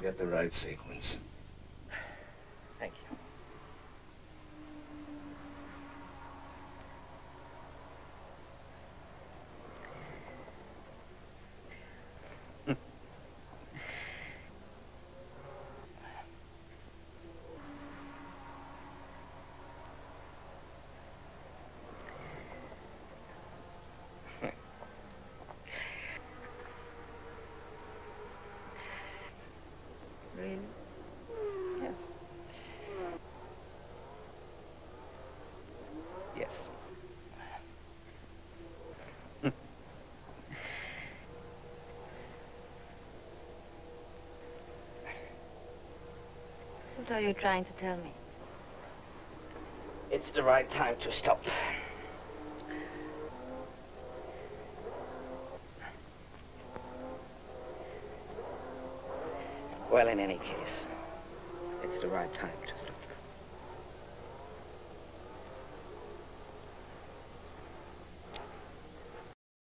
get the right sequence. Really? Yes. Yes. What are you trying to tell me? It's the right time to stop. Well, in any case, it's the right time to stop.